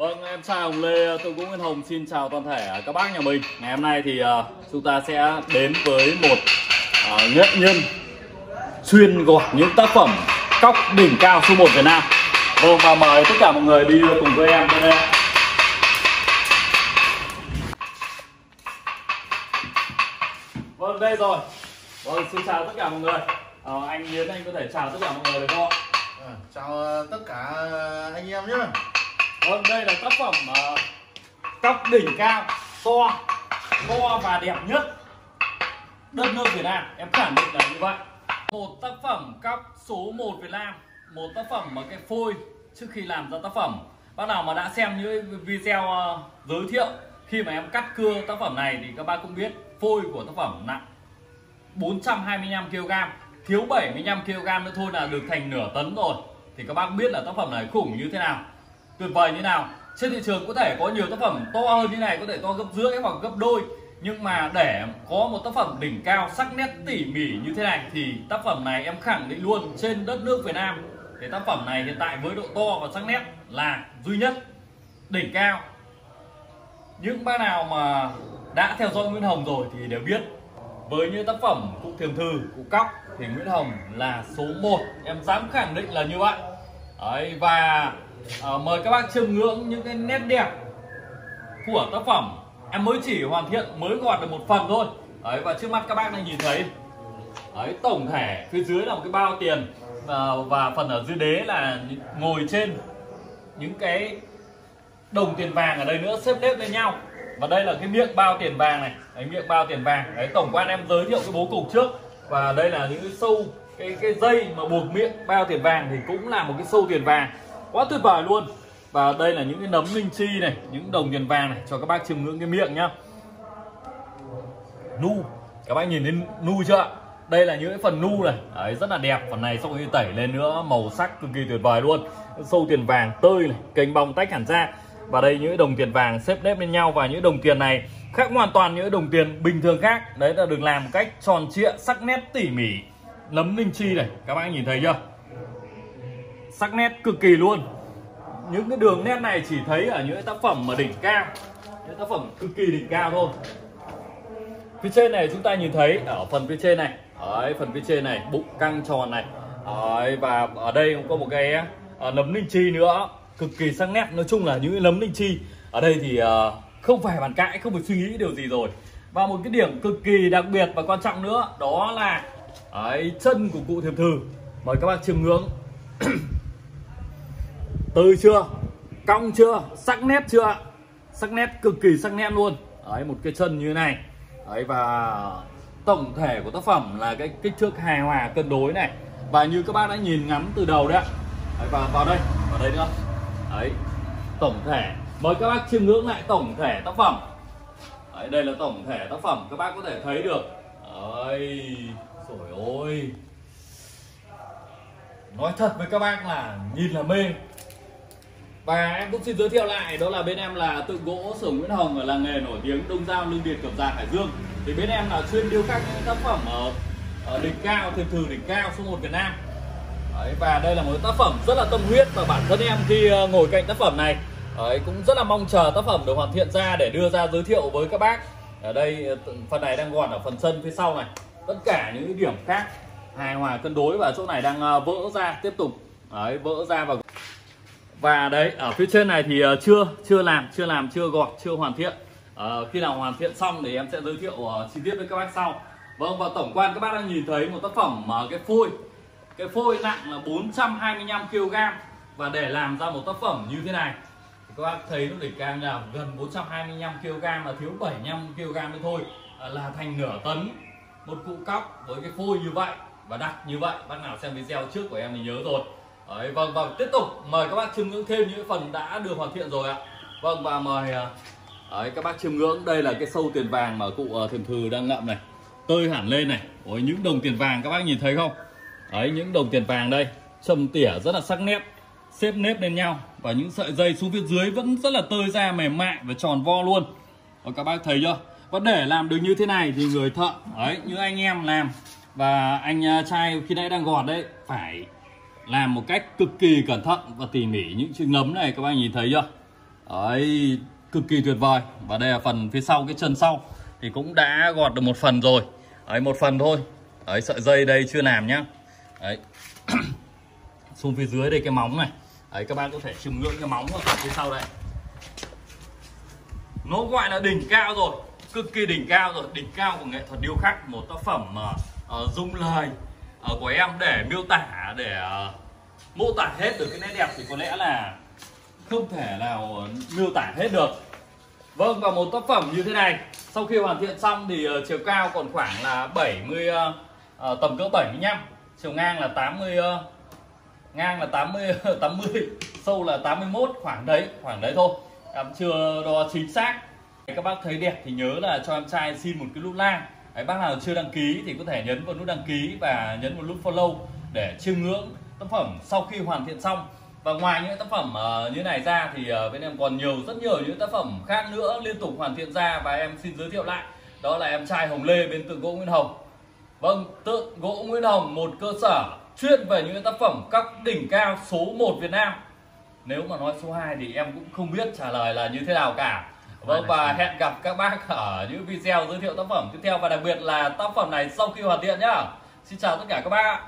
Vâng, em chào Hồng Lê, tôi cũng Nguyên Hồng xin chào toàn thể các bác nhà mình. Ngày hôm nay thì uh, chúng ta sẽ đến với một uh, nghệ nhân chuyên gọt những tác phẩm cóc đỉnh cao số 1 Việt Nam. Vâng, và mời tất cả mọi người đi cùng với em đây. Vâng, đây rồi. Vâng, xin chào tất cả mọi người. Uh, anh Yến anh có thể chào tất cả mọi người được không? À, chào tất cả anh em nhé Vâng, đây là tác phẩm ờ, uh, cóc đỉnh cao, to, to và đẹp nhất đất nước Việt Nam. Em khẳng định là như vậy. Một tác phẩm cóc số 1 Việt Nam, một tác phẩm mà cái phôi trước khi làm ra tác phẩm. Bác nào mà đã xem những video uh, giới thiệu khi mà em cắt cưa tác phẩm này thì các bác cũng biết phôi của tác phẩm nặng 425 kg, thiếu 75 kg nữa thôi là được thành nửa tấn rồi. Thì các bác biết là tác phẩm này khủng như thế nào tuyệt vời như nào. Trên thị trường có thể có nhiều tác phẩm to hơn như này, có thể to gấp rưỡi hoặc gấp đôi. Nhưng mà để có một tác phẩm đỉnh cao, sắc nét tỉ mỉ như thế này thì tác phẩm này em khẳng định luôn, trên đất nước Việt Nam, thì tác phẩm này hiện tại với độ to và sắc nét là duy nhất, đỉnh cao. Những bác nào mà đã theo dõi Nguyễn Hồng rồi thì đều biết, với những tác phẩm cụ thiềm thư, cụ cóc thì Nguyễn Hồng là số 1 em dám khẳng định là như vậy. Đấy, và uh, mời các bác chiêm ngưỡng những cái nét đẹp của tác phẩm em mới chỉ hoàn thiện mới gọt được một phần thôi. Đấy và trước mắt các bác đang nhìn thấy đấy tổng thể phía dưới là một cái bao tiền và, và phần ở dưới đế là ngồi trên những cái đồng tiền vàng ở đây nữa xếp nếp lên nhau. Và đây là cái miệng bao tiền vàng này. Đấy, miệng bao tiền vàng. Đấy tổng quan em giới thiệu cái bố cục trước. Và đây là những cái sâu cái cái dây mà buộc miệng bao tiền vàng thì cũng là một cái sâu tiền vàng. Quá tuyệt vời luôn. Và đây là những cái nấm linh chi này những đồng tiền vàng này cho các bác chiêm ngưỡng cái miệng nhá. Nu. Các bác nhìn thấy nu chưa đây là những cái phần nu này. Đấy, rất là đẹp. Phần này sau khi tẩy lên nữa. Màu sắc cực kỳ tuyệt vời luôn. Sâu tiền vàng tơi này kênh bong tách hẳn ra. Và đây những đồng tiền vàng xếp nếp lên nhau. Và những đồng tiền này khác hoàn toàn những đồng tiền bình thường khác. Đấy là được làm một cách tròn trịa sắc nét tỉ mỉ nấm linh chi này các bác nhìn thấy chưa? Sắc nét cực kỳ luôn. Những cái đường nét này chỉ thấy ở những tác phẩm mà đỉnh cao những tác phẩm cực kỳ đỉnh cao thôi. Phía trên này chúng ta nhìn thấy ở phần phía trên này đấy, phần phía trên này bụng căng tròn này đấy, và ở đây cũng có một cái uh, nấm linh chi nữa cực kỳ sắc nét. Nói chung là những cái nấm linh chi ở đây thì uh, không phải bàn cãi không phải suy nghĩ điều gì rồi. Và một cái điểm cực kỳ đặc biệt và quan trọng nữa đó là đấy, chân của cụ thiềm thử. Mời các bác chiêm ngưỡng. Từ chưa? Cong chưa? Sắc nét chưa? Sắc nét cực kỳ sắc nét luôn. Đấy một cái chân như thế này. Đấy và tổng thể của tác phẩm là cái kích thước hài hòa cân đối này. Và như các bác đã nhìn ngắm từ đầu đấy, đấy và vào đây vào đây nữa. Đấy tổng thể. Mời các bác chiêm ngưỡng lại tổng thể tác phẩm. Đấy, đây là tổng thể tác phẩm các bác có thể thấy được. Đấy trời ơi. Nói thật với các bác là nhìn là mê. Và em cũng xin giới thiệu lại đó là bên em là tượng gỗ sở Nguyễn Hồng ở làng nghề nổi tiếng Đông Giao Lương Điền Cẩm Giàng Hải Dương. Thì bên em là chuyên điêu khắc những tác phẩm ở, ở đỉnh cao thiềm thử đỉnh cao số 1 Việt Nam. Đấy, và đây là một tác phẩm rất là tâm huyết và bản thân em khi ờ, ngồi cạnh tác phẩm này Đấy, cũng rất là mong chờ tác phẩm được hoàn thiện ra để đưa ra giới thiệu với các bác. Ở đây ờ, phần này đang gọn ở phần sân phía sau này tất cả những điểm khác hài hòa cân đối và chỗ này đang ờ, vỡ ra tiếp tục. Đấy, vỡ ra và và đấy ở phía trên này thì ờ, chưa chưa làm chưa làm chưa gọt chưa hoàn thiện. À, khi nào hoàn thiện xong thì em sẽ giới thiệu uh, chi tiết với các bác sau. Vâng và tổng quan các bác đang nhìn thấy một tác phẩm mà uh, cái phôi cái phôi nặng là 425 kg. Và để làm ra một tác phẩm như thế này thì các bác thấy nó đỉnh cao là gần 425 kg mà thiếu 75 kg nữa thôi à, là thành nửa tấn một cụ cóc với cái phôi như vậy và đặt như vậy. Bác nào xem video trước của em thì nhớ rồi. Đấy, vâng vâng tiếp tục. Mời các bác chiêm ngưỡng thêm những phần đã được hoàn thiện rồi ạ. Vâng và mời à, đấy, các bác chiêm ngưỡng. Đây là cái sâu tiền vàng mà cụ ờ, uh, thừ đang ngậm này. Tơi hẳn lên này. Ôi, những đồng tiền vàng các bác nhìn thấy không? Ấy những đồng tiền vàng đây. Châm tỉa rất là sắc nét xếp nếp lên nhau. Và những sợi dây xuống phía dưới vẫn rất là tơi ra mềm mại và tròn vo luôn. Và các bác thấy chưa? Và để làm được như thế này thì người thợ ấy như anh em làm và anh à, trai khi nãy đang gọt đấy phải làm một cách cực kỳ cẩn thận và tỉ mỉ những chiếc nấm này các bạn nhìn thấy chưa? Ấy cực kỳ tuyệt vời. Và đây là phần phía sau, cái chân sau Thì cũng đã gọt được một phần rồi. Ấy một phần thôi. Ấy sợi dây đây chưa làm nhá. Ấy Xuống phía dưới đây cái móng này. Ấy các bạn có thể chiêm ngưỡng cái móng ở phần phía sau đây. Nó gọi là đỉnh cao rồi. Cực kỳ đỉnh cao rồi. Đỉnh cao của nghệ thuật điêu khắc Một tác phẩm ờ, ờ, uh, uh, dung lời uh, của em để miêu tả Để uh, mô tả hết được cái nét đẹp Thì có lẽ là không thể nào miêu tả hết được. Vâng và một tác phẩm như thế này Sau khi hoàn thiện xong thì uh, chiều cao còn khoảng là 70 uh, uh, Tầm cỡ 75 Chiều ngang là 80 uh, Ngang là 80 80 Sâu là 81 khoảng đấy Khoảng đấy thôi. Em chưa đo chính xác. Các bác thấy đẹp thì nhớ là cho em trai xin một cái nút like. Đấy, bác nào chưa đăng ký thì có thể nhấn vào nút đăng ký và nhấn vào nút follow để chiêm ngưỡng tác phẩm sau khi hoàn thiện xong. Và ngoài những tác phẩm uh, như này ra thì uh, bên em còn nhiều rất nhiều những tác phẩm khác nữa liên tục hoàn thiện ra và em xin giới thiệu lại. Đó là em trai Hồng Lê bên tượng gỗ Nguyễn Hồng. Vâng tượng gỗ Nguyễn Hồng một cơ sở chuyên về những tác phẩm các đỉnh cao số 1 Việt Nam. Nếu mà nói số 2 thì em cũng không biết trả lời là như thế nào cả. Vâng và hẹn gặp các bác ở những video giới thiệu tác phẩm tiếp theo, và đặc biệt là tác phẩm này sau khi hoàn thiện nhá. Xin chào tất cả các bác ạ.